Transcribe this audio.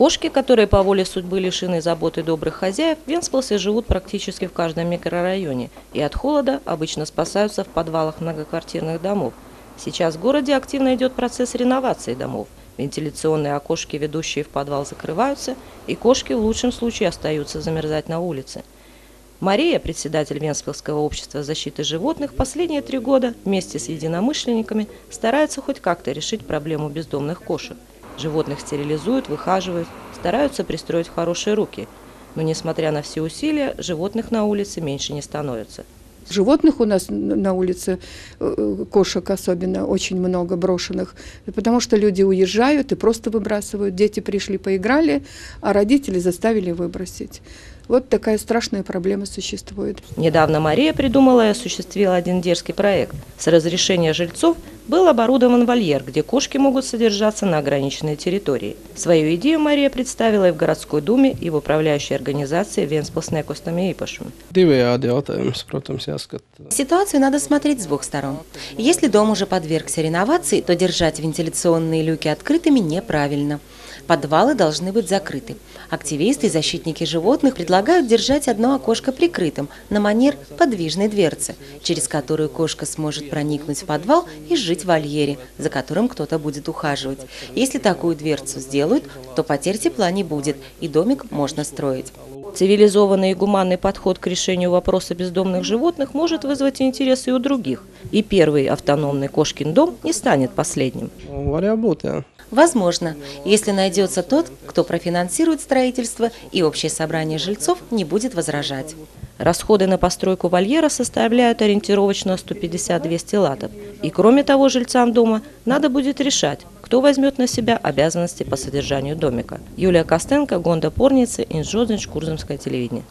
Кошки, которые по воле судьбы лишены заботы добрых хозяев, в Венспилсе живут практически в каждом микрорайоне и от холода обычно спасаются в подвалах многоквартирных домов. Сейчас в городе активно идет процесс реновации домов. Вентиляционные окошки, ведущие в подвал, закрываются, и кошки в лучшем случае остаются замерзать на улице. Мария, председатель Венспилского общества защиты животных, последние три года вместе с единомышленниками старается хоть как-то решить проблему бездомных кошек. Животных стерилизуют, выхаживают, стараются пристроить в хорошие руки. Но, несмотря на все усилия, животных на улице меньше не становится. Животных у нас на улице, э, кошек особенно, очень много брошенных, потому что люди уезжают и просто выбрасывают. Дети пришли, поиграли, а родители заставили выбросить. Вот такая страшная проблема существует. Недавно Мария придумала и осуществила один дерзкий проект. С разрешения жильцов был оборудован вольер, где кошки могут содержаться на ограниченной территории. Свою идею Мария представила и в городской думе, и в управляющей организации Венспилс некостами Ипашем. Ситуацию надо смотреть с двух сторон. Если дом уже подвергся реновации, то держать вентиляционные люки открытыми неправильно. Подвалы должны быть закрыты. Активисты и защитники животных предлагают держать одно окошко прикрытым, на манер подвижной дверцы, через которую кошка сможет проникнуть в подвал и жить в вольере, за которым кто-то будет ухаживать. Если такую дверцу сделают, то потерь тепла не будет, и домик можно строить. Цивилизованный и гуманный подход к решению вопроса бездомных животных может вызвать интерес и у других. И первый автономный кошкин дом не станет последним. Возможно, если найдется тот, кто профинансирует строительство и общее собрание жильцов не будет возражать. Расходы на постройку вольера составляют ориентировочно 150-200 латов. И кроме того, жильцам дома надо будет решать, кто возьмет на себя обязанности по содержанию домика. Юлия Костенко, Гонда Порницы, Инжодзинч, Курзамское телевидение.